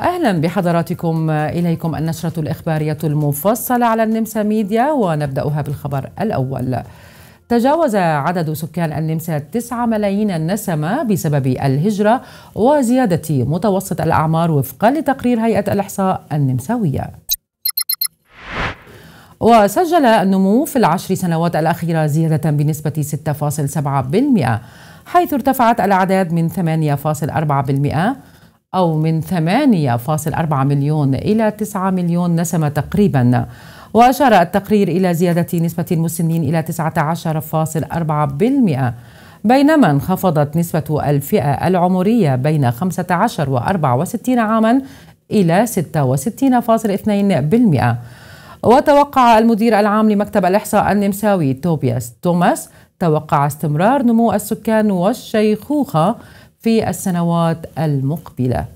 أهلا بحضراتكم إليكم النشرة الإخبارية المفصلة على النمسا ميديا ونبدأها بالخبر الأول. تجاوز عدد سكان النمسا 9 ملايين نسمة بسبب الهجرة وزيادة متوسط الأعمار وفقا لتقرير هيئة الإحصاء النمساوية وسجل النمو في العشر سنوات الأخيرة زيادة بنسبة 6.7% حيث ارتفعت الأعداد من 8.4% أو من 8.4 مليون إلى 9 مليون نسمة تقريبا. وأشار التقرير إلى زيادة نسبة المسنين إلى 19.4% بينما انخفضت نسبة الفئة العمرية بين 15 و 64 عاما إلى 66.2% وتوقع المدير العام لمكتب الإحصاء النمساوي توبياس توماس توقع استمرار نمو السكان والشيخوخة في السنوات المقبلة.